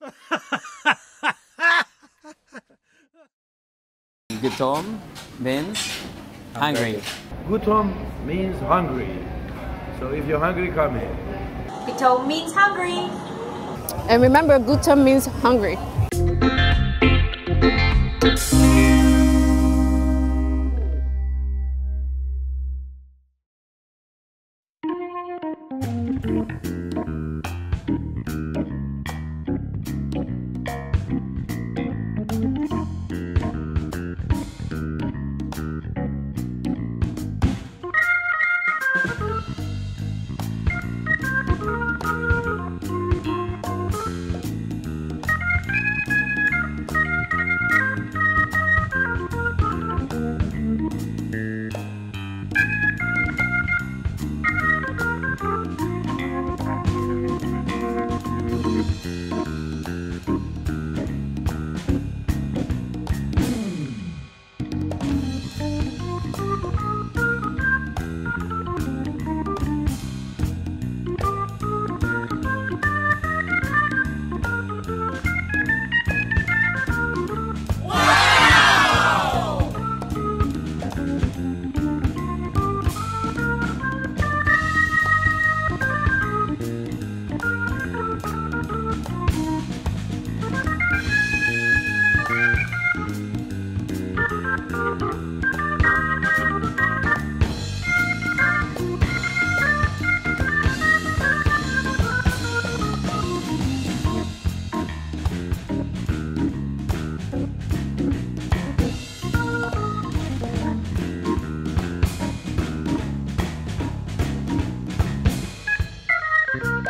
Gutom means hungry. Gutom means hungry. So if you're hungry, come here. Gutom means hungry. And remember, gutom means hungry.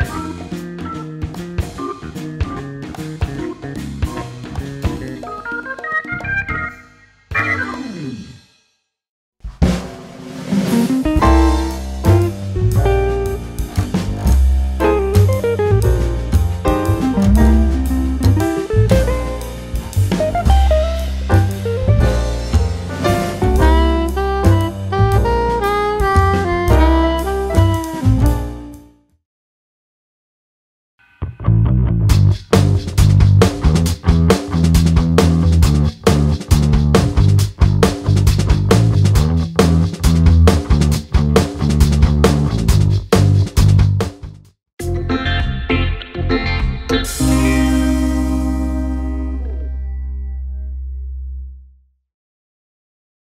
Bye.